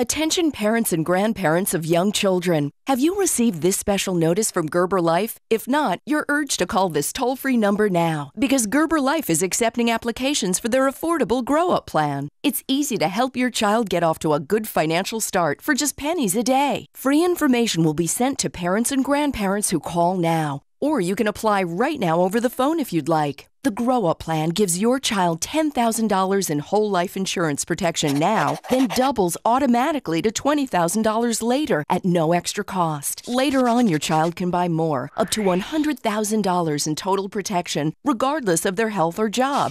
Attention parents and grandparents of young children. Have you received this special notice from Gerber Life? If not, you're urged to call this toll free number now because Gerber Life is accepting applications for their affordable grow up plan. It's easy to help your child get off to a good financial start for just pennies a day. Free information will be sent to parents and grandparents who call now. Or you can apply right now over the phone if you'd like. The Grow Up Plan gives your child $10,000 in whole life insurance protection now, then doubles automatically to $20,000 later at no extra cost. Later on, your child can buy more, up to $100,000 in total protection, regardless of their health or job.